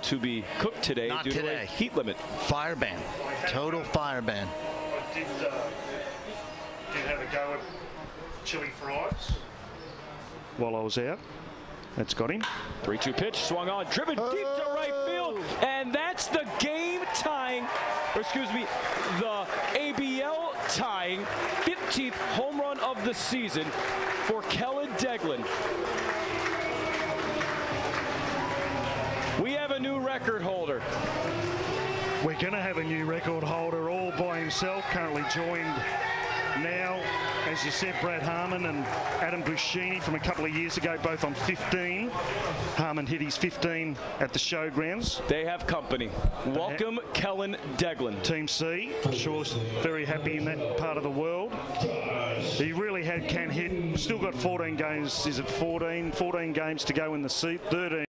to be cooked today Not due to today. a heat limit. Fire ban. Total fire ban. I did, uh, did have a go at chili fries while I was out. That's got him. 3-2 pitch, swung on, driven deep to right field, and that's the game tying, or excuse me, the ABL tying 15th home run of the season for Kellin Deglan. New record holder. We're going to have a new record holder all by himself, currently joined now, as you said, Brad Harman and Adam Buschini from a couple of years ago, both on 15. Harman hit his 15 at the showgrounds. They have company. Welcome, Kellin Deglan. Team C, I'm sure very happy in that part of the world. He really had can hit. Still got 14 games. Is it 14? 14 games to go in the seat. 13.